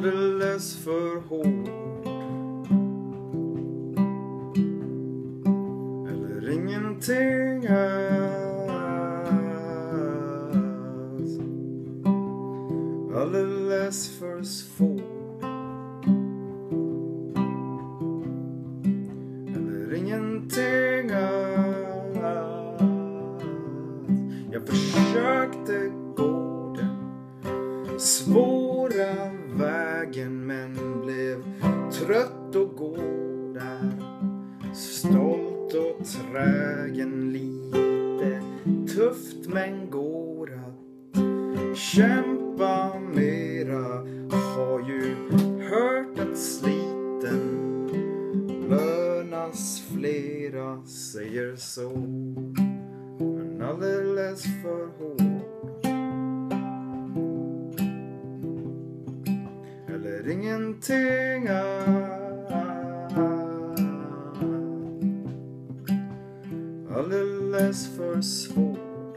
alldeles för hård. Eller ingenting alls. Alldeles för svår. Eller ingenting alls. Jag försökte gå den svåra vägen men blev trött och gå där. Stolt och trägen lite tufft men går att kämpa mera. Har ju hört att sliten lönas flera säger så. Men alldeles för hårt. Eller ingenting alls. Alldeles för svårt.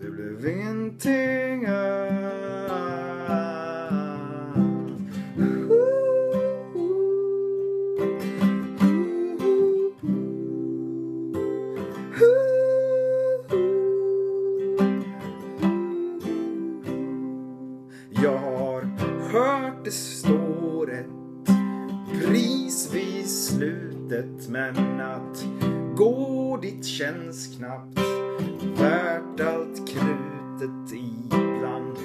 Det blev ingenting alls. Det står ett pris vid slutet men att gå dit känns knappt värt allt krutet ibland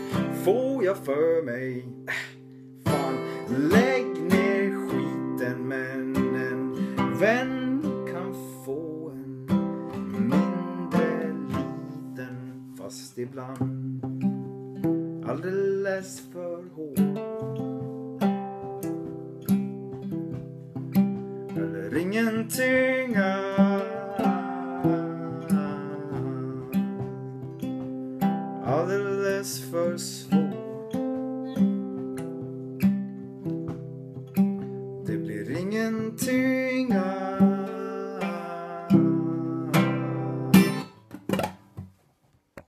får jag för mig äh, fan lägg ner skiten men en vän kan få en mindre liten fast ibland alldeles för hård. Ingenting alls. Alldeles för svårt. Det blir ingenting alls.